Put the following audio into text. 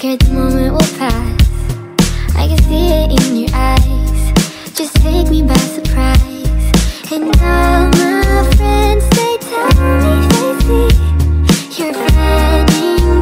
scared the moment will pass. I can see it in your eyes. Just take me by surprise. And all my friends, they tell me they see you're running.